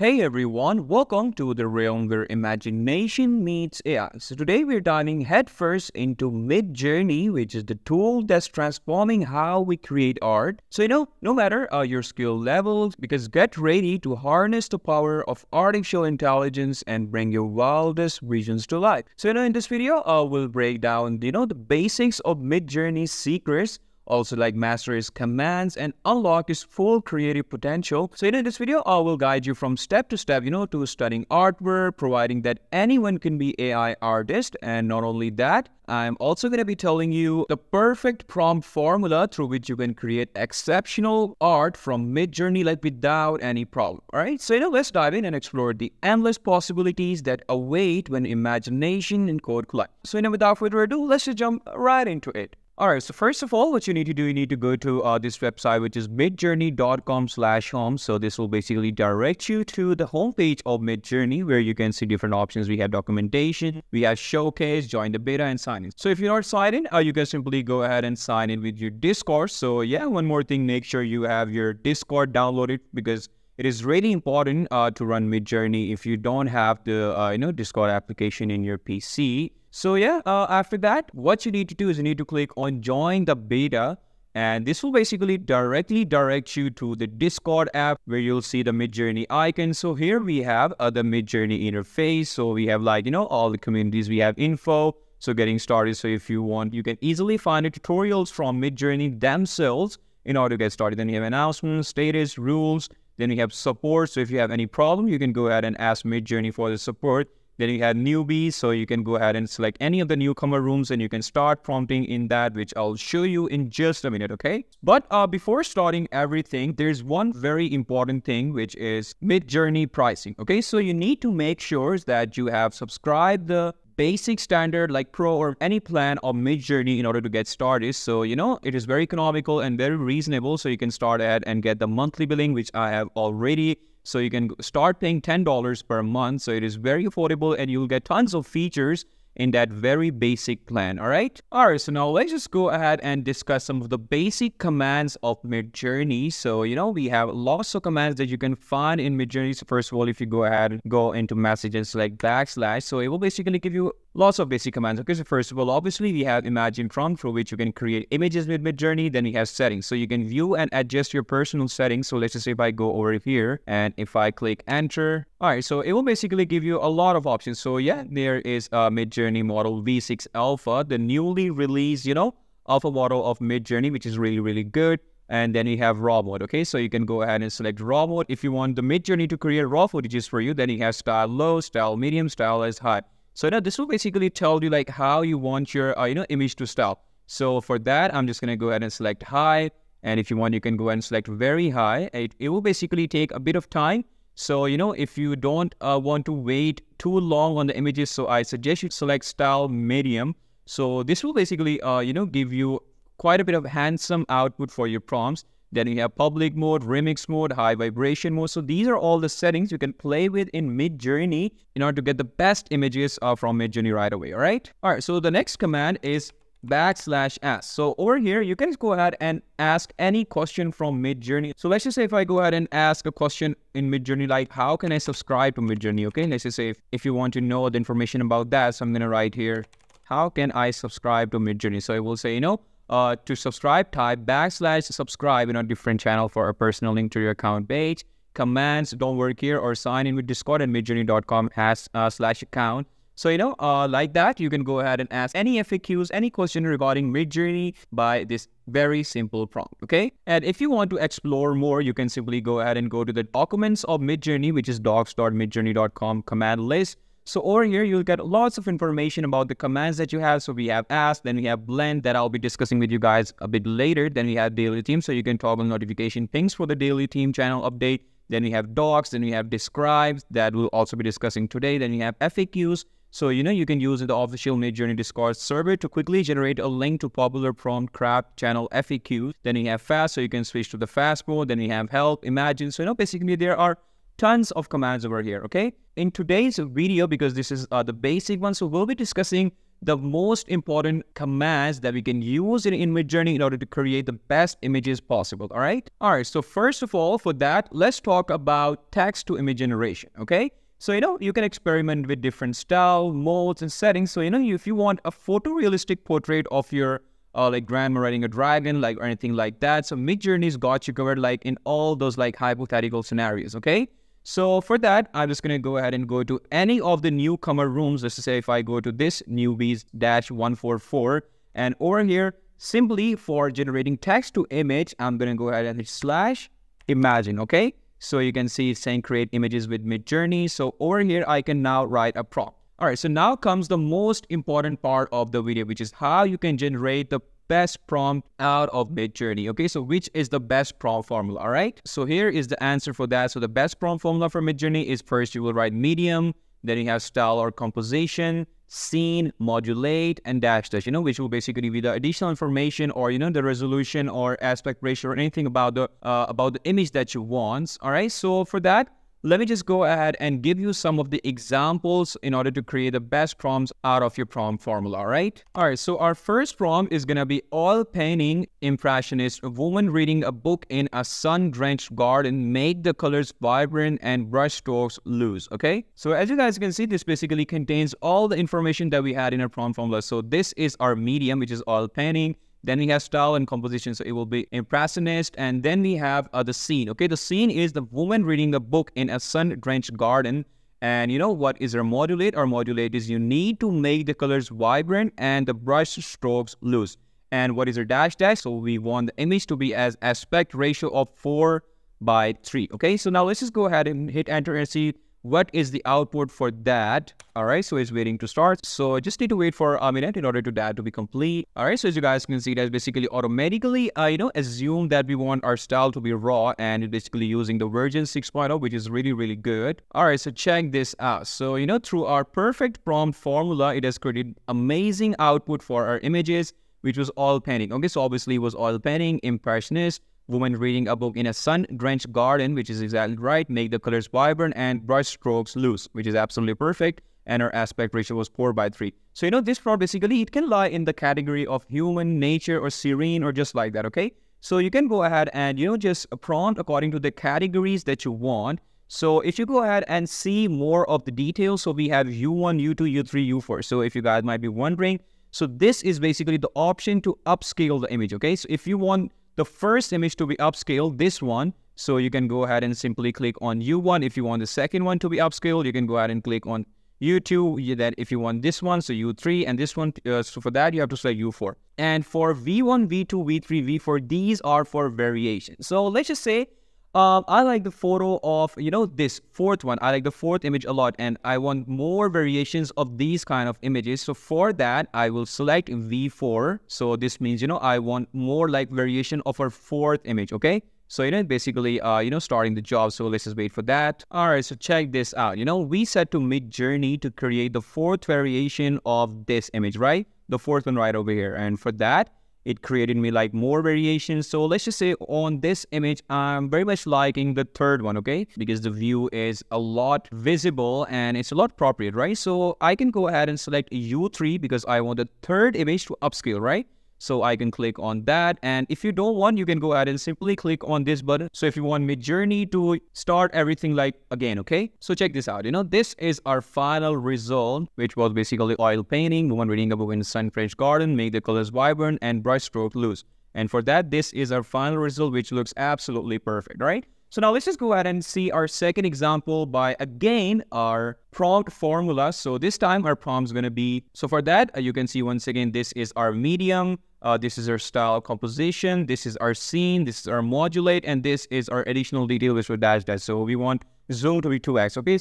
Hey everyone, welcome to the realm where imagination meets AI. So today we're diving headfirst into Midjourney, which is the tool that's transforming how we create art. So you know, no matter uh, your skill level, because get ready to harness the power of artificial intelligence and bring your wildest visions to life. So you know, in this video, uh, we'll break down you know the basics of Midjourney's secrets also like master his commands and unlock his full creative potential. So in this video, I will guide you from step to step, you know, to studying artwork, providing that anyone can be AI artist. And not only that, I'm also going to be telling you the perfect prompt formula through which you can create exceptional art from Midjourney like without any problem. All right, so you know, let's dive in and explore the endless possibilities that await when imagination and code collide. So you know, without further ado, let's just jump right into it. All right, so first of all, what you need to do, you need to go to uh, this website, which is midjourney.com slash home. So this will basically direct you to the homepage of Midjourney, where you can see different options. We have documentation, we have showcase, join the beta, and sign in. So if you're not signed in, uh, you can simply go ahead and sign in with your Discord. So yeah, one more thing, make sure you have your Discord downloaded because it is really important uh, to run Midjourney if you don't have the uh, you know Discord application in your PC. So yeah, uh, after that, what you need to do is you need to click on join the beta and this will basically directly direct you to the Discord app where you'll see the Midjourney icon. So here we have uh, the Midjourney interface. So we have like, you know, all the communities, we have info. So getting started. So if you want, you can easily find the tutorials from Midjourney themselves in order to get started. Then you have announcements, status, rules. Then you have support. So if you have any problem, you can go ahead and ask Midjourney for the support. Then you have newbies, so you can go ahead and select any of the newcomer rooms and you can start prompting in that, which I'll show you in just a minute, okay? But uh, before starting everything, there's one very important thing, which is Midjourney pricing, okay? So you need to make sure that you have subscribed the basic standard like pro or any plan of Midjourney in order to get started. So, you know, it is very economical and very reasonable. So you can start at and get the monthly billing, which I have already so you can start paying $10 per month. So it is very affordable and you'll get tons of features in that very basic plan, all right? All right, so now let's just go ahead and discuss some of the basic commands of Midjourney. So, you know, we have lots of commands that you can find in Midjourney. So first of all, if you go ahead and go into messages like backslash, so it will basically give you lots of basic commands. Okay, so first of all, obviously we have imagine prompt through which you can create images with Midjourney. Then we have settings. So you can view and adjust your personal settings. So let's just say if I go over here and if I click enter, all right, so it will basically give you a lot of options. So yeah, there is a Midjourney model V6 Alpha, the newly released, you know, alpha model of Midjourney, which is really, really good. And then you have raw mode. Okay, so you can go ahead and select raw mode. If you want the Midjourney to create raw footages for you, then you have style low, style medium, style as high. So now this will basically tell you like how you want your uh, you know image to style. So for that, I'm just gonna go ahead and select high. And if you want, you can go ahead and select very high. It, it will basically take a bit of time so, you know, if you don't uh, want to wait too long on the images, so I suggest you select style medium. So this will basically, uh, you know, give you quite a bit of handsome output for your prompts. Then you have public mode, remix mode, high variation mode. So these are all the settings you can play with in Midjourney in order to get the best images uh, from Midjourney right away, all right? All right, so the next command is backslash ask. So over here, you can go ahead and ask any question from Midjourney. So let's just say if I go ahead and ask a question in Midjourney, like how can I subscribe to Midjourney? Okay, let's just say if, if you want to know the information about that, so I'm gonna write here, how can I subscribe to Midjourney? So I will say, you know, uh, to subscribe, type backslash subscribe in a different channel for a personal link to your account page. Commands don't work here or sign in with Discord and midjourney.com has uh, slash account. So, you know, uh, like that, you can go ahead and ask any FAQs, any question regarding Midjourney by this very simple prompt, okay? And if you want to explore more, you can simply go ahead and go to the documents of Midjourney, which is docs.midjourney.com command list. So over here, you'll get lots of information about the commands that you have. So we have ask, then we have blend that I'll be discussing with you guys a bit later. Then we have daily theme. So you can toggle notification pings for the daily theme channel update. Then we have docs, then we have describes that we'll also be discussing today. Then we have FAQs. So, you know, you can use the official Midjourney Discord server to quickly generate a link to popular prompt craft channel FAQs. Then you have fast, so you can switch to the fast mode. Then you have help, imagine. So, you know, basically there are tons of commands over here, okay? In today's video, because this is uh, the basic one, so we'll be discussing the most important commands that we can use in, in Midjourney in order to create the best images possible. All right. All right. So first of all, for that, let's talk about text to image generation. Okay. So, you know, you can experiment with different style, modes, and settings. So, you know, if you want a photorealistic portrait of your uh, like grandma riding a dragon, like or anything like that. So Midjourney's got you covered like in all those like hypothetical scenarios, okay? So for that, I'm just gonna go ahead and go to any of the newcomer rooms. Let's say if I go to this newbies dash 144 and over here, simply for generating text to image, I'm gonna go ahead and hit slash imagine, okay? So you can see it's saying create images with Midjourney. So over here, I can now write a prompt. All right, so now comes the most important part of the video, which is how you can generate the best prompt out of Midjourney. Okay, so which is the best prompt formula? All right, so here is the answer for that. So the best prompt formula for Midjourney is first you will write medium, then you have style or composition, scene, modulate, and dash dash, you know, which will basically be the additional information or, you know, the resolution or aspect ratio or anything about the, uh, about the image that you want. All right. So for that, let me just go ahead and give you some of the examples in order to create the best prompts out of your prompt formula, all right? All right, so our first prompt is gonna be oil painting impressionist woman reading a book in a sun-drenched garden, make the colors vibrant and brush strokes loose, okay? So as you guys can see, this basically contains all the information that we had in our prompt formula. So this is our medium, which is oil painting. Then we have style and composition, so it will be impressionist. And then we have uh, the scene. Okay, the scene is the woman reading a book in a sun-drenched garden. And you know what is our modulate? Our modulate is you need to make the colors vibrant and the brush strokes loose. And what is our dash dash? So we want the image to be as aspect ratio of 4 by 3. Okay, so now let's just go ahead and hit enter and see what is the output for that? All right so it's waiting to start. So I just need to wait for a minute in order to that to be complete. All right so as you guys can see that's basically automatically uh, you know assume that we want our style to be raw and it's basically using the version 6.0 which is really really good. All right so check this out. So you know through our perfect prompt formula it has created amazing output for our images which was all painting okay so obviously it was oil painting impressionist woman reading a book in a sun-drenched garden, which is exactly right, make the colors vibrant and brush strokes loose, which is absolutely perfect. And our aspect ratio was 4 by 3. So, you know, this prompt basically, it can lie in the category of human, nature, or serene, or just like that, okay? So you can go ahead and, you know, just prompt according to the categories that you want. So if you go ahead and see more of the details, so we have U1, U2, U3, U4. So if you guys might be wondering, so this is basically the option to upscale the image, okay? So if you want the first image to be upscaled, this one. So you can go ahead and simply click on U1. If you want the second one to be upscaled, you can go ahead and click on U2. That if you want this one, so U3, and this one. Uh, so for that, you have to select U4. And for V1, V2, V3, V4, these are for variation. So let's just say um, I like the photo of, you know, this fourth one. I like the fourth image a lot and I want more variations of these kind of images. So for that, I will select V4. So this means, you know, I want more like variation of our fourth image, okay? So, you know, basically, uh, you know, starting the job. So let's just wait for that. All right, so check this out. You know, we set to Midjourney to create the fourth variation of this image, right? The fourth one right over here. And for that, it created me like more variations. So let's just say on this image, I'm very much liking the third one, okay? Because the view is a lot visible and it's a lot appropriate, right? So I can go ahead and select U3 because I want the third image to upscale, right? So I can click on that. And if you don't want, you can go ahead and simply click on this button. So if you want Midjourney to start everything like again, okay? So check this out. You know, this is our final result, which was basically oil painting, woman reading a book in sun French garden, make the colors vibrant and brush stroke loose. And for that, this is our final result, which looks absolutely perfect, right? So now let's just go ahead and see our second example by again our prompt formula. So this time our prompt is going to be, so for that uh, you can see once again this is our medium, uh, this is our style composition, this is our scene, this is our modulate, and this is our additional detail which will dash dash. So we want zoom to be 2x, okay?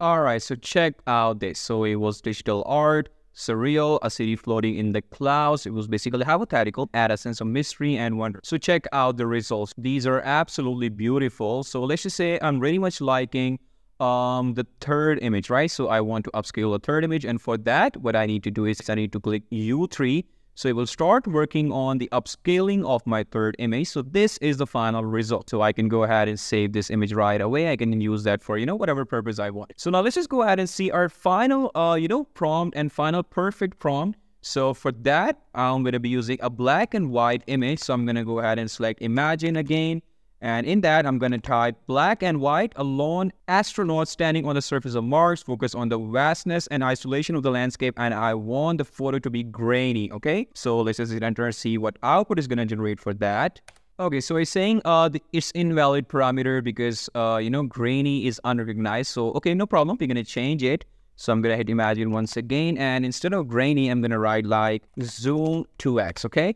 Alright, so check out this. So it was digital art, surreal, a city floating in the clouds. It was basically hypothetical, add a sense of mystery and wonder. So check out the results. These are absolutely beautiful. So let's just say I'm really much liking um the third image, right? So I want to upscale the third image. And for that, what I need to do is I need to click U3 So it will start working on the upscaling of my third image. So this is the final result. So I can go ahead and save this image right away. I can use that for, you know, whatever purpose I want. So now let's just go ahead and see our final, uh, you know, prompt and final perfect prompt. So for that, I'm going to be using a black and white image. So I'm going to go ahead and select imagine again. And in that, I'm going to type black and white, a lone astronaut standing on the surface of Mars, focus on the vastness and isolation of the landscape. And I want the photo to be grainy, okay? So let's just hit enter and see what output is going to generate for that. Okay, so it's saying uh, the, it's invalid parameter because, uh, you know, grainy is unrecognized. So, okay, no problem. We're going to change it. So I'm going to hit imagine once again. And instead of grainy, I'm going to write like zoom 2x, okay?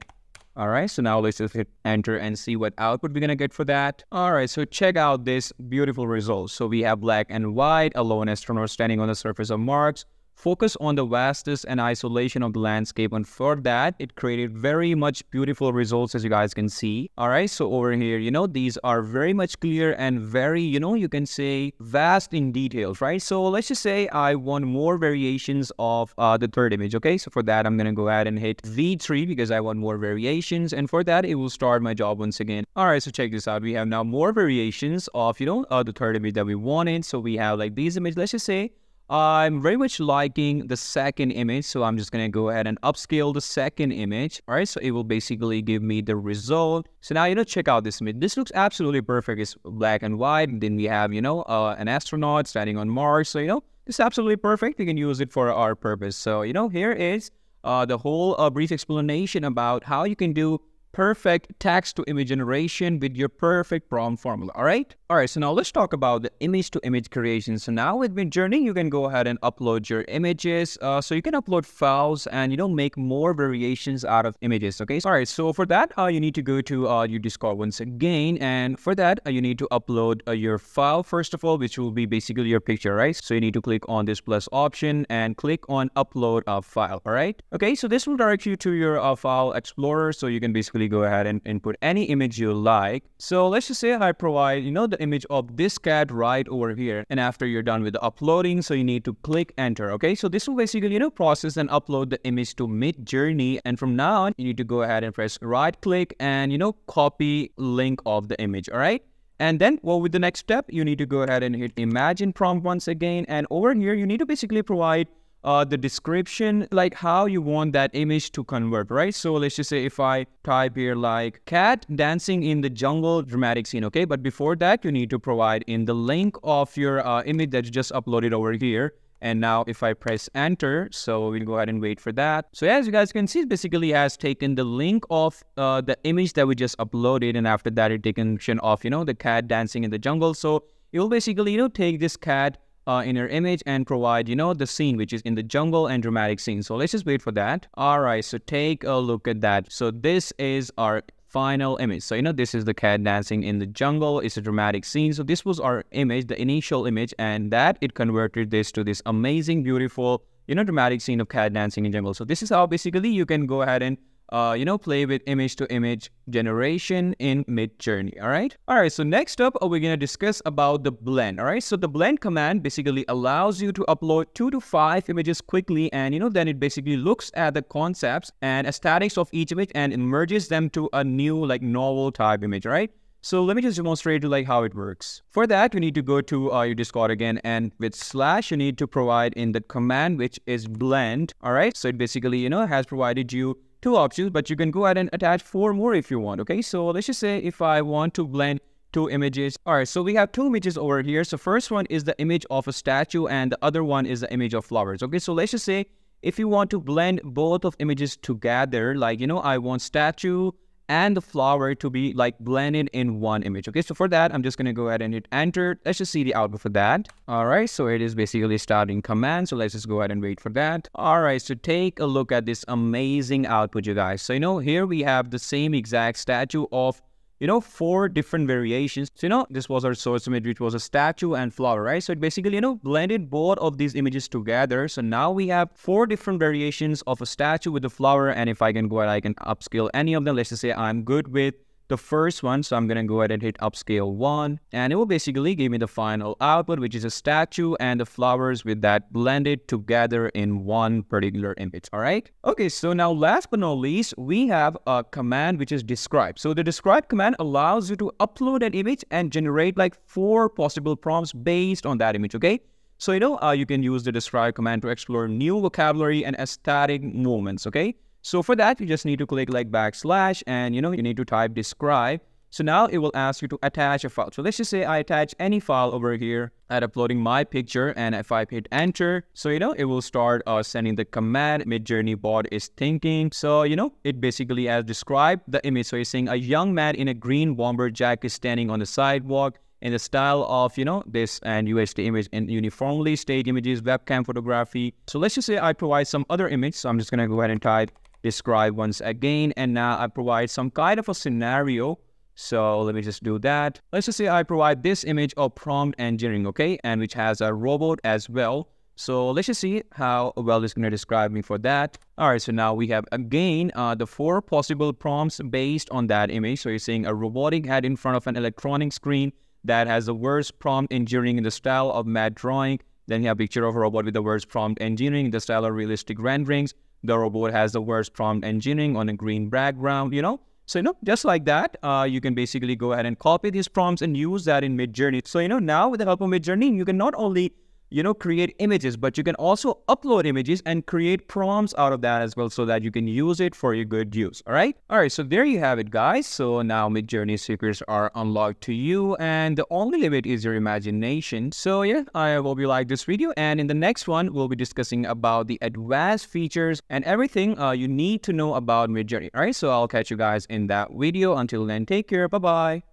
All right, so now let's just hit enter and see what output we're gonna get for that. All right, so check out this beautiful result. So we have black and white, a lone astronaut standing on the surface of Mars, focus on the vastness and isolation of the landscape. And for that, it created very much beautiful results as you guys can see. All right, so over here, you know, these are very much clear and very, you know, you can say vast in details, right? So let's just say I want more variations of uh, the third image, okay? So for that, I'm gonna go ahead and hit V3 because I want more variations. And for that, it will start my job once again. All right, so check this out. We have now more variations of, you know, uh, the third image that we wanted. So we have like these images, let's just say I'm very much liking the second image, so I'm just gonna go ahead and upscale the second image. All right, so it will basically give me the result. So now, you know, check out this image. This looks absolutely perfect. It's black and white. And then we have, you know, uh, an astronaut standing on Mars. So, you know, it's absolutely perfect. We can use it for our purpose. So, you know, here is uh, the whole uh, brief explanation about how you can do perfect text to image generation with your perfect prompt formula. All right. All right. So now let's talk about the image to image creation. So now with Midjourney, you can go ahead and upload your images. Uh, so you can upload files and you know make more variations out of images. Okay. All right. So for that, uh, you need to go to uh, your Discord once again, and for that, uh, you need to upload uh, your file first of all, which will be basically your picture, right? So you need to click on this plus option and click on upload a file. All right. Okay. So this will direct you to your uh, file explorer, so you can basically go ahead and input any image you like. So let's just say I provide, you know, the image of this cat right over here. And after you're done with the uploading, so you need to click enter. Okay, so this will basically, you know, process and upload the image to Midjourney. And from now on, you need to go ahead and press right click and, you know, copy link of the image. All right. And then, well, with the next step, you need to go ahead and hit imagine prompt once again. And over here, you need to basically provide uh, the description, like how you want that image to convert, right? So let's just say if I type here like cat dancing in the jungle dramatic scene, okay? But before that, you need to provide in the link of your uh, image that you just uploaded over here. And now if I press enter, so we'll go ahead and wait for that. So as you guys can see, basically has taken the link of uh, the image that we just uploaded. And after that, it taken of, you know, the cat dancing in the jungle. So it will basically, you know, take this cat uh, in your image and provide, you know, the scene, which is in the jungle and dramatic scene. So let's just wait for that. All right, so take a look at that. So this is our final image. So, you know, this is the cat dancing in the jungle. It's a dramatic scene. So this was our image, the initial image, and that it converted this to this amazing, beautiful, you know, dramatic scene of cat dancing in jungle. So this is how basically you can go ahead and uh, you know, play with image to image generation in Midjourney. All right. All right. So next up, we're going to discuss about the blend. All right. So the blend command basically allows you to upload two to five images quickly. And, you know, then it basically looks at the concepts and aesthetics of each image and merges them to a new like novel type image. Right. So let me just demonstrate like how it works. For that, you need to go to uh, your Discord again and with slash, you need to provide in the command, which is blend. All right. So it basically, you know, has provided you two options, but you can go ahead and attach four more if you want, okay? So let's just say if I want to blend two images. All right, so we have two images over here. So first one is the image of a statue and the other one is the image of flowers, okay? So let's just say if you want to blend both of images together, like, you know, I want statue and the flower to be like blended in one image. Okay, so for that, I'm just to go ahead and hit enter. Let's just see the output for that. All right, so it is basically starting command. So let's just go ahead and wait for that. All right, so take a look at this amazing output, you guys. So, you know, here we have the same exact statue of you know, four different variations. So, you know, this was our source image, which was a statue and flower, right? So it basically, you know, blended both of these images together. So now we have four different variations of a statue with a flower. And if I can go ahead, I can upscale any of them. Let's just say I'm good with the first one. So I'm going to go ahead and hit upscale one and it will basically give me the final output, which is a statue and the flowers with that blended together in one particular image. All right. Okay. So now last but not least, we have a command which is describe. So the describe command allows you to upload an image and generate like four possible prompts based on that image. Okay. So, you know, uh, you can use the describe command to explore new vocabulary and aesthetic movements. Okay. So for that, you just need to click like backslash and you know, you need to type describe. So now it will ask you to attach a file. So let's just say I attach any file over here at uploading my picture and if I hit enter, so you know, it will start uh, sending the command Midjourney bot is thinking. So, you know, it basically as described the image. So you're saying a young man in a green bomber jacket is standing on the sidewalk in the style of, you know, this and UHD image in uniformly staged images, webcam photography. So let's just say I provide some other image. So I'm just to go ahead and type describe once again. And now I provide some kind of a scenario. So let me just do that. Let's just say I provide this image of prompt engineering, okay? And which has a robot as well. So let's just see how well it's going to describe me for that. All right, so now we have again uh, the four possible prompts based on that image. So you're seeing a robotic head in front of an electronic screen that has the words prompt engineering in the style of mad drawing. Then you have a picture of a robot with the words prompt engineering in the style of realistic renderings the robot has the words prompt engineering on a green background, you know. So, you know, just like that, uh, you can basically go ahead and copy these prompts and use that in Midjourney. So, you know, now with the help of Midjourney, you can not only you know, create images, but you can also upload images and create prompts out of that as well so that you can use it for your good use. All right. All right. So there you have it, guys. So now Midjourney secrets are unlocked to you and the only limit is your imagination. So yeah, I hope you like this video. And in the next one, we'll be discussing about the advanced features and everything uh, you need to know about Midjourney. All right. So I'll catch you guys in that video. Until then, take care. Bye-bye.